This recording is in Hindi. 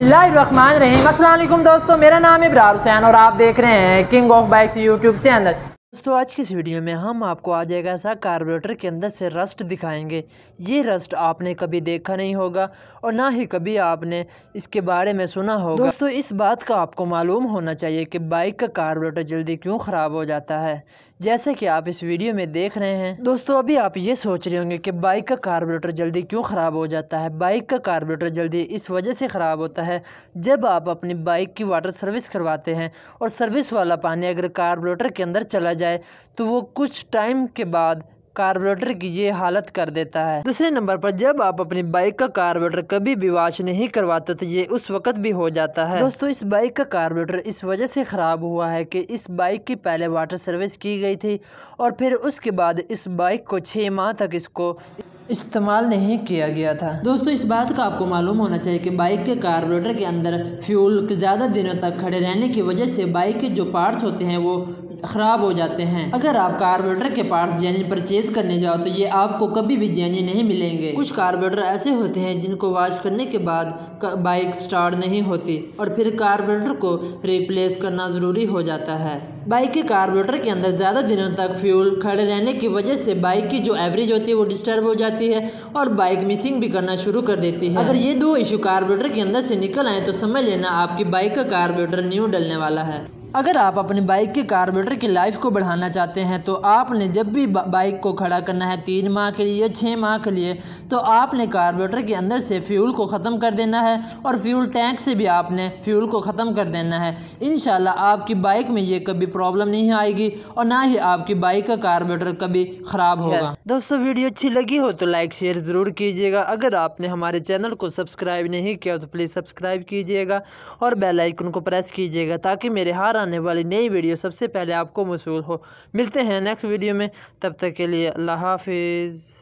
रहीम अस्सलाम दोस्तों, मेरा नाम इब्रार हुसैन और आप देख रहे हैं king of bikes YouTube channel दोस्तों आज की इस वीडियो में हम आपको आज एक ऐसा कार्बोरेटर के अंदर से रस्ट दिखाएँगे। ये रस्ट आपने कभी देखा नहीं होगा और ना ही कभी आपने इसके बारे में सुना होगा। दोस्तों इस बात का आपको मालूम होना चाहिए कि बाइक का कार्बोरेटर जल्दी क्यों ख़राब हो जाता है। जैसे कि आप इस वीडियो में देख रहे हैं। दोस्तों अभी आप ये सोच रहे होंगे कि बाइक का कार्बोरेटर जल्दी क्यों ख़राब हो जाता है? बाइक का कार्बोरेटर जल्दी इस वजह से ख़राब होता है जब आप अपनी बाइक की वाटर सर्विस करवाते हैं और सर्विस वाला पानी अगर कार्बोरेटर के अंदर चला जाए तो वो कुछ टाइम के बाद कार्बोरेटर की ये हालत कर देता है। दूसरे नंबर पर, जब आप अपनी बाइक का कार्बोरेटर कभी भी वॉश नहीं करवाते तो ये उस वक्त भी हो जाता है। दोस्तों, इस बाइक का कार्बोरेटर इस वजह से ख़राब हुआ है कि इस बाइक की पहले वाटर सर्विस की गई थी और फिर उसके बाद इस बाइक को छः माह तक इसको इस्तेमाल नहीं किया गया था। दोस्तों, इस बात का आपको मालूम होना चाहिए कि बाइक के कार्बोरेटर के अंदर फ्यूल ज़्यादा दिनों तक खड़े रहने की वजह से बाइक के जो पार्ट्स होते हैं, वो ख़राब हो जाते हैं। अगर आप कार्बोरेटर के पार्ट्स जेन्यन परचेज करने जाओ तो ये आपको कभी भी जेन्यन नहीं मिलेंगे। कुछ कार्बोरेटर ऐसे होते हैं, जिनको वॉश करने के बाद बाइक स्टार्ट नहीं होती और फिर कार्बोरेटर को रिप्लेस करना ज़रूरी हो जाता है। बाइक के कार्बोरेटर के अंदर ज़्यादा दिनों तक फ्यूल खड़े रहने की वजह से बाइक की जो एवरेज होती है, वो डिस्टर्ब हो जाती है और बाइक मिसिंग भी करना शुरू कर देती है। अगर ये दो इशू कार्बोरेटर के अंदर से निकल आए तो समझ लेना आपकी बाइक का कार्बोरेटर न्यू डलने वाला है। अगर आप अपनी बाइक के कार्बोरेटर की लाइफ को बढ़ाना चाहते हैं तो आपने जब भी बाइक को खड़ा करना है तीन माह के लिए छः माह के लिए तो आपने कार्बोरेटर के अंदर से फ्यूल को ख़त्म कर देना है और फ्यूल टैंक से भी आपने फ्यूल को ख़त्म कर देना है। इन आपकी बाइक में ये कभी प्रॉब्लम नहीं आएगी और ना ही आपकी बाइक का कार्बोरेटर कभी ख़राब होगा। दोस्तों वीडियो अच्छी लगी हो तो लाइक शेयर ज़रूर कीजिएगा। अगर आपने हमारे चैनल को सब्सक्राइब नहीं किया तो प्लीज़ सब्सक्राइब कीजिएगा और बेलाइकन को प्रेस कीजिएगा ताकि मेरे हर आने वाली नई वीडियो सबसे पहले आपको मौसू हो। मिलते हैं नेक्स्ट वीडियो में। तब तक के लिए अल्लाह हाफिज़।